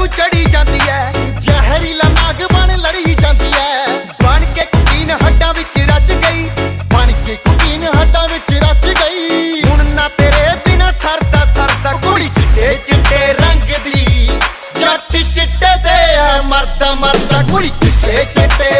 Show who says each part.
Speaker 1: ਵਾਂਗੂ ਚੜੀ ਜਾਂਦੀ ਐ। ਜ਼ਹਿਰੀਲਾ ਨਾਗ ਬਣ ਲੜੀ ਜਾਂਦੀ ਐ। ਬਣ ਕੇ ਕੁਕੀਨ ਹੱਡਾਂ ਵਿੱਚ ਰਚ ਗਈ। ਬਣ ਕੇ ਕੁਕੀਨ ਹੱਡਾਂ ਵਿੱਚ ਰਚ ਗਈ। ਹੁਣ ਨਾ ਤੇਰੇ ਬਿਨਾ ਸਰਦਾ ਸਰਦਾ ਕੁੜੀ ਚਿੱਟੇ ਚਿੱਟੇ ਰੰਗ ਦੀ। ਜੱਟ ਚਿੱਟੇ ਦੇ ਐ ਮਰਦਾ ਮਰਦਾ ਕੁੜੀ ਚਿੱਟੇ ਚਿੱਟੇ